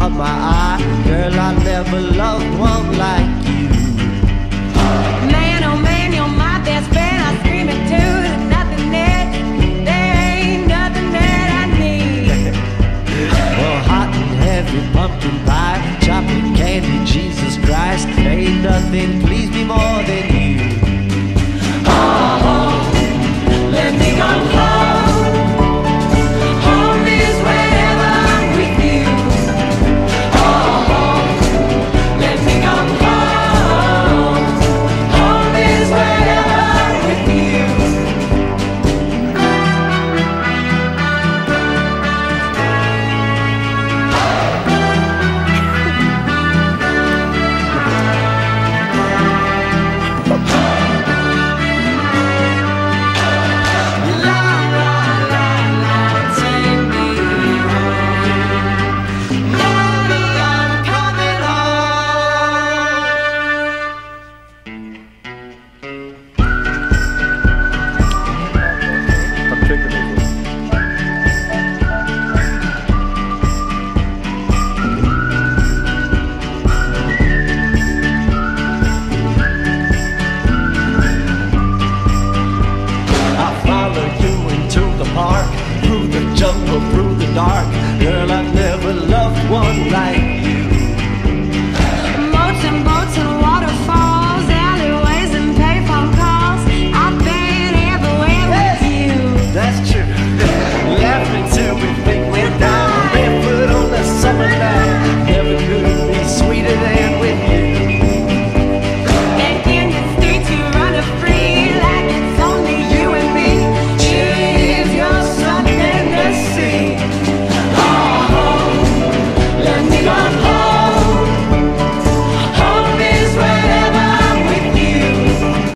caught my eye. Girl, I never loved one like you. Man, oh man, you're my best friend. I scream it too. There's nothing that, there ain't nothing that I need. Well, hot and heavy pumpkin pie, chocolate candy, Jesus Christ. Ain't nothing please me more than you. dark. Girl, I've never loved one like